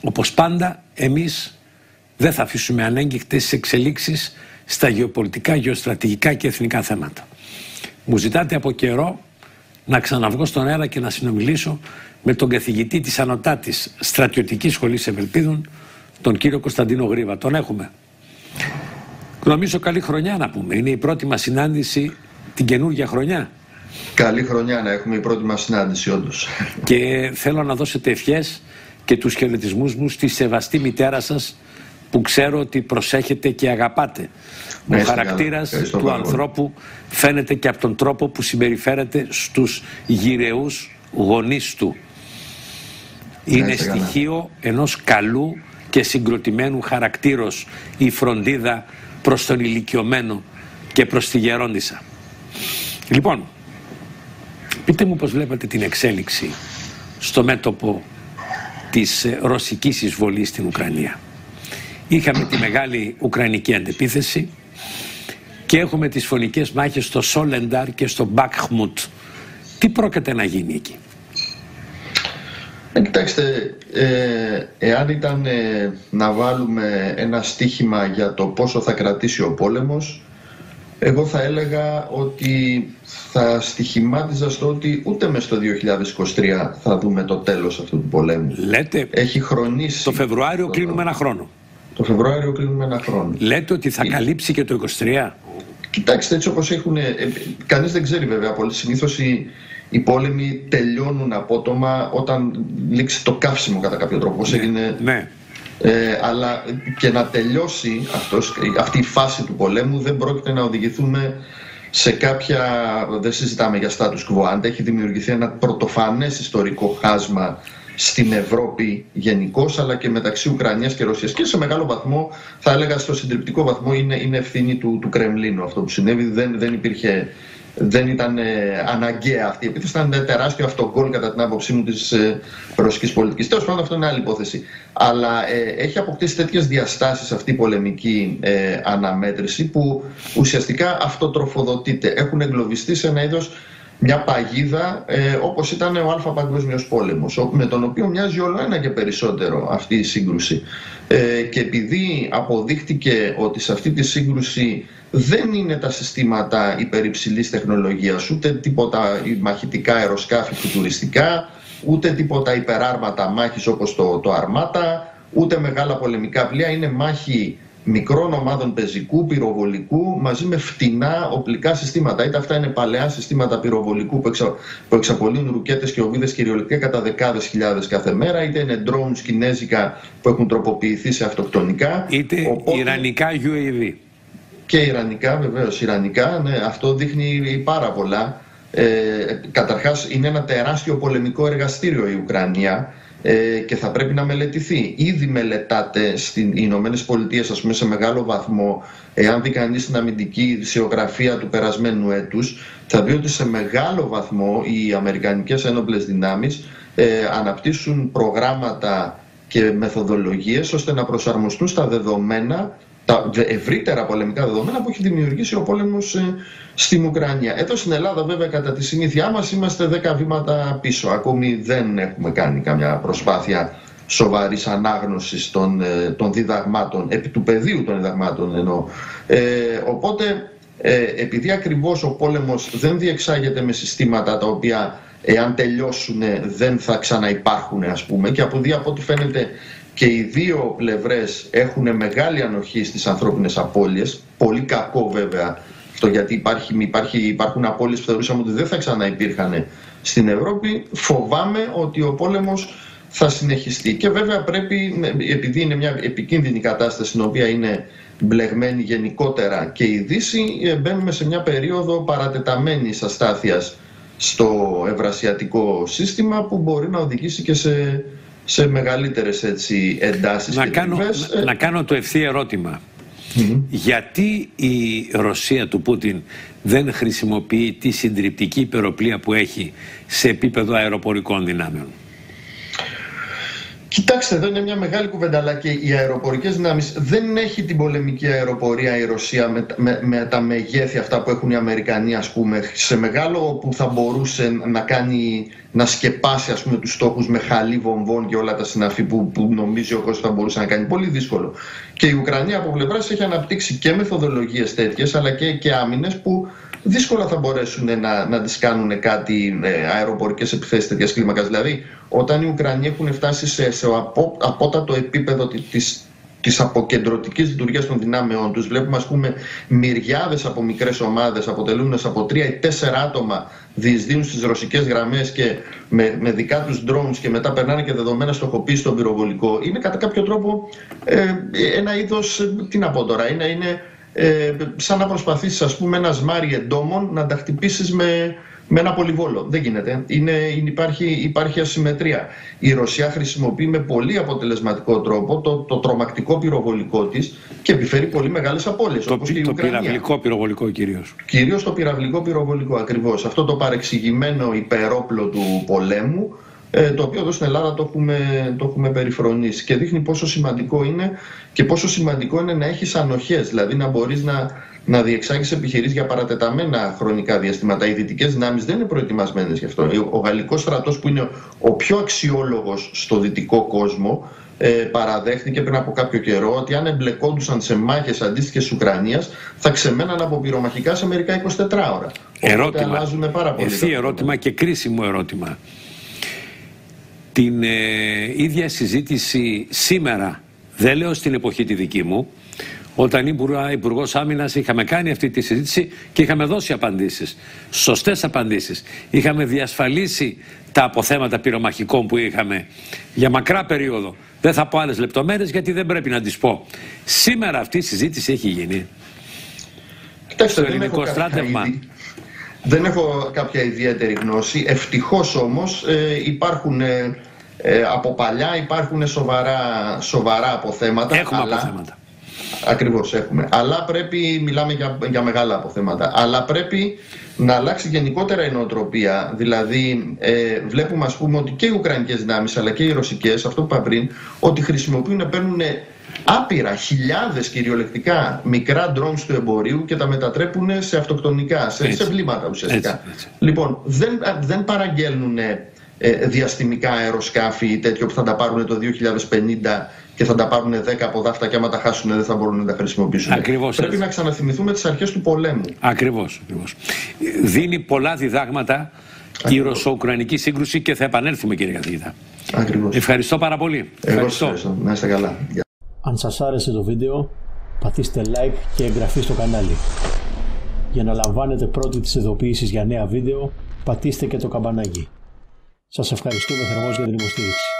όπως πάντα εμείς δεν θα αφήσουμε ανέγκυχτες τις εξελίξεις στα γεωπολιτικά, γεωστρατηγικά και εθνικά θέματα. Μου ζητάτε από καιρό να ξαναβγώ στον αέρα και να συνομιλήσω με τον καθηγητή της Ανωτάτης Στρατιωτικής Σχολής Ευελπίδων, τον κύριο Κωνσταντίνο Γρίβα. Τον έχουμε. Νομίζω καλή χρονιά να πούμε. Είναι η πρώτη μας συνάντηση την καινούργια χρονιά. Καλή χρονιά να έχουμε η πρώτη μας συνάντηση όντως. Και θέλω να δώσετε ευχές και τους χαιρετισμούς μου στη σεβαστή μητέρα σας που ξέρω ότι προσέχετε και αγαπάτε. Ο χαρακτήρας του ανθρώπου φαίνεται και από τον τρόπο που συμπεριφέρεται στους γυρεούς γονείς του. Είναι στοιχείο ενός καλού και συγκροτημένου χαρακτήρος η φροντίδα προς τον ηλικιωμένο και προς τη γερόντισα. Λοιπόν, πείτε μου πώς βλέπετε την εξέλιξη στο μέτωπο της ρωσικής εισβολής στην Ουκρανία. Είχαμε τη μεγάλη Ουκρανική αντεπίθεση και έχουμε τις φωνικές μάχες στο Σόλενταρ και στο Μπακχμουτ. Τι πρόκειται να γίνει εκεί; Ε, κοιτάξτε, ε, εάν ήταν ε, να βάλουμε ένα στίχημα για το πόσο θα κρατήσει ο πόλεμος, εγώ θα έλεγα ότι θα στοιχημάτιζα στο ότι ούτε μέσα στο 2023 θα δούμε το τέλος αυτού του πολέμου. Λέτε, Έχει χρονίσει. Το Φεβρουάριο κλείνουμε ένα χρόνο. Το Φεβρουάριο κλείνουμε ένα χρόνο. Λέτε ότι θα καλύψει και το 23. Κοιτάξτε, έτσι όπως έχουν... Ε, κανείς δεν ξέρει βέβαια πολύ. Συνήθως οι, οι πόλεμοι τελειώνουν απότομα όταν λήξει το καύσιμο κατά κάποιο τρόπο. Ναι, έγινε, ναι. Ε, αλλά και να τελειώσει αυτός, αυτή η φάση του πολέμου δεν πρόκειται να οδηγηθούμε σε κάποια, δεν συζητάμε για status quo, αν έχει δημιουργηθεί ένα πρωτοφανές ιστορικό χάσμα στην Ευρώπη γενικώ, αλλά και μεταξύ Ουκρανίας και Ρωσίας. Και σε μεγάλο βαθμό, θα έλεγα στο συντριπτικό βαθμό, είναι, είναι ευθύνη του, του Κρεμλίνου αυτό που συνέβη. Δεν, δεν υπήρχε δεν ήταν ε, αναγκαία αυτή η επίθεση. Ήταν τεράστιο αυτογκόλ κατά την άποψή μου της ε, ρωσικής πολιτικής. Τέλος πάντων, αυτό είναι άλλη υπόθεση. Αλλά ε, έχει αποκτήσει τέτοιες διαστάσεις αυτή η πολεμική ε, αναμέτρηση που ουσιαστικά αυτοτροφοδοτείται. Έχουν εγκλωβιστεί σε ένα είδος μια παγίδα ε, όπως ήταν ο Αλφα Παγκόσμιος Πόλεμος με τον οποίο μοιάζει όλο ένα και περισσότερο αυτή η σύγκρουση. Ε, και επειδή αποδείχτηκε ότι σε αυτή τη σύγκρουση δεν είναι τα συστήματα υπερυψηλής τεχνολογίας ούτε τίποτα μαχητικά αεροσκάφη φουτουριστικά ούτε τίποτα υπεράρματα μάχης όπως το, το Αρμάτα ούτε μεγάλα πολεμικά πλοία είναι μάχη μικρών ομάδων πεζικού, πυροβολικού, μαζί με φτηνά οπλικά συστήματα. Είτε αυτά είναι παλαιά συστήματα πυροβολικού που, εξα, που εξαπολύουν ρουκέτες και οβίδε κυριολεκτικά κατά δεκάδες χιλιάδες κάθε μέρα, είτε είναι drones κινέζικα που έχουν τροποποιηθεί σε αυτοκτονικά. Είτε Οπότε... ιρανικά UAV. Και ιρανικά, βεβαίως. Ιρανικά, ναι, αυτό δείχνει πάρα πολλά. Ε, καταρχάς είναι ένα τεράστιο πολεμικό εργαστήριο η Ουκρανία ε, και θα πρέπει να μελετηθεί. Ήδη μελετάτε στι Ηνωμένες Πολιτείες, ας πούμε, σε μεγάλο βαθμό, εάν δει κανείς την αμυντική ειδησιογραφία του περασμένου έτους, θα δει ότι σε μεγάλο βαθμό οι Αμερικανικές ένοπλες δυνάμεις ε, αναπτύσσουν προγράμματα και μεθοδολογίες ώστε να προσαρμοστούν στα δεδομένα τα ευρύτερα πολεμικά δεδομένα που έχει δημιουργήσει ο πόλεμος ε, στην Ουκρανία. Εδώ στην Ελλάδα βέβαια κατά τη συνήθειά μας είμαστε 10 βήματα πίσω. Ακόμη δεν έχουμε κάνει καμιά προσπάθεια σοβαρής ανάγνωσης των, ε, των διδαγμάτων, επί του πεδίου των διδαγμάτων εννοώ. Ε, οπότε ε, επειδή ακριβώς ο πόλεμος δεν διεξάγεται με συστήματα τα οποία εάν τελειώσουν δεν θα ξαναυπάρχουν ας πούμε και από, από ό,τι φαίνεται και οι δύο πλευρές έχουν μεγάλη ανοχή στις ανθρώπινες απώλειες, πολύ κακό βέβαια αυτό γιατί υπάρχει, υπάρχει, υπάρχουν απώλειες που θεωρούσαμε ότι δεν θα ξαναυπήρχαν στην Ευρώπη, φοβάμαι ότι ο πόλεμος θα συνεχιστεί. Και βέβαια πρέπει, επειδή είναι μια επικίνδυνη κατάσταση στην οποία είναι μπλεγμένη γενικότερα και η Δύση, ε, μπαίνουμε σε μια περίοδο παρατεταμένης αστάθειας στο ευρασιατικό σύστημα που μπορεί να οδηγήσει και σε σε μεγαλύτερες έτσι, εντάσεις να και κάνω, να, να κάνω το ευθύ ερώτημα. Γιατί η Ρωσία του Πούτιν δεν χρησιμοποιεί τη συντριπτική υπεροπλία που έχει σε επίπεδο αεροπορικών δυνάμεων; Κοιτάξτε, εδώ είναι μια μεγάλη κουβέντα, αλλά και οι αεροπορικές δυνάμεις δεν έχει την πολεμική αεροπορία η Ρωσία με, με, με, τα μεγέθη αυτά που έχουν οι Αμερικανοί, ας πούμε, σε μεγάλο που θα μπορούσε να κάνει, να σκεπάσει ας πούμε τους στόχους με χαλί βομβών και όλα τα συναφή που, που νομίζει ο κόσμος θα μπορούσε να κάνει. Πολύ δύσκολο. Και η Ουκρανία από πλευράς έχει αναπτύξει και μεθοδολογίες τέτοιες, αλλά και, και άμυνες που δύσκολα θα μπορέσουν να, να τις κάνουν κάτι ε, αεροπορικές επιθέσεις τέτοιας κλίμακας. Δηλαδή, όταν οι Ουκρανοί έχουν φτάσει σε, σε από, απότατο επίπεδο της, της αποκεντρωτικής λειτουργίας των δυνάμεών τους, βλέπουμε ας πούμε μυριάδες από μικρές ομάδες αποτελούν από τρία ή τέσσερα άτομα διεισδύουν στις ρωσικές γραμμές και με, με δικά τους drones και μετά περνάνε και δεδομένα στοχοποίηση στον πυροβολικό, είναι κατά κάποιο τρόπο ε, ένα είδος, ε, τι να πω τώρα, είναι, είναι ε, σαν να προσπαθήσεις ας πούμε ένας σμάρι εντόμων να τα χτυπήσεις με, με ένα πολυβόλο. Δεν γίνεται. Είναι, υπάρχει, υπάρχει ασυμμετρία. Η Ρωσία χρησιμοποιεί με πολύ αποτελεσματικό τρόπο το, το τρομακτικό πυροβολικό της και επιφέρει πολύ μεγάλες απώλειες. Το, όπως και η το πυραυλικό πυροβολικό κυρίως. Κυρίως το πυραυλικό πυροβολικό ακριβώς. Αυτό το παρεξηγημένο υπερόπλο του πολέμου ε, το οποίο εδώ στην Ελλάδα το έχουμε, το έχουμε περιφρονήσει και δείχνει πόσο σημαντικό είναι και πόσο σημαντικό είναι να έχεις ανοχές, δηλαδή να μπορείς να, να διεξάγεις επιχειρήσεις για παρατεταμένα χρονικά διαστήματα. Οι δυτικές δυνάμεις δεν είναι προετοιμασμένες γι' αυτό. Ο γαλλικός στρατός που είναι ο πιο αξιόλογος στο δυτικό κόσμο ε, παραδέχτηκε πριν από κάποιο καιρό ότι αν εμπλεκόντουσαν σε μάχες αντίστοιχες της Ουκρανίας θα ξεμέναν από πυρομαχικά σε μερικά 24 ώρα. Ερώτημα, πάρα πολύ ερώτημα και κρίσιμο ερώτημα την ε, ίδια συζήτηση σήμερα, δεν λέω στην εποχή τη δική μου, όταν ήμουν υπουργός Άμυνας, είχαμε κάνει αυτή τη συζήτηση και είχαμε δώσει απαντήσεις. Σωστές απαντήσεις. Είχαμε διασφαλίσει τα αποθέματα πυρομαχικών που είχαμε για μακρά περίοδο. Δεν θα πω άλλες λεπτομέρειες γιατί δεν πρέπει να τις πω. Σήμερα αυτή η συζήτηση έχει γίνει. Κοιτάξτε, στο ελληνικό στράτευμα. Δεν έχω κάποια ιδιαίτερη γνώση. Ευτυχώς όμως ε, υπάρχουν ε, ε, από παλιά υπάρχουν σοβαρά, σοβαρά αποθέματα. Έχουμε αλλά... αποθέματα. Ακριβώς έχουμε. Αλλά πρέπει, μιλάμε για, για μεγάλα αποθέματα, αλλά πρέπει να αλλάξει γενικότερα η νοοτροπία. Δηλαδή, ε, βλέπουμε ας πούμε ότι και οι Ουκρανικές δυνάμεις αλλά και οι Ρωσικές, αυτό που είπα πριν, ότι χρησιμοποιούν, παίρνουν άπειρα, χιλιάδες κυριολεκτικά μικρά drones του εμπορίου και τα μετατρέπουν σε αυτοκτονικά, σε, σε βλήματα ουσιαστικά. Λοιπόν, δεν, δεν παραγγέλνουν ε, διαστημικά αεροσκάφη ή τέτοιο που θα τα πάρουν το 2050 και θα τα πάρουν 10 από δάφτα και άμα τα χάσουν δεν θα μπορούν να τα χρησιμοποιήσουν. Ακριβώς Πρέπει να ξαναθυμηθούμε τις αρχές του πολέμου. Ακριβώς. ακριβώς. Δίνει πολλά διδάγματα Ακριβώς. η ρωσο-ουκρανική σύγκρουση και θα επανέλθουμε κύριε καθηγητά. Ακριβώς. Ευχαριστώ πάρα πολύ. Εγώ ευχαριστώ. ευχαριστώ. Να είστε καλά. Αν σας άρεσε το βίντεο πατήστε like και εγγραφή στο κανάλι. Για να λαμβάνετε πρώτη τις ειδοποιήσεις για νέα βίντεο πατήστε και το καμπανάκι. Σας ευχαριστούμε θερμός για την υποστήριξη.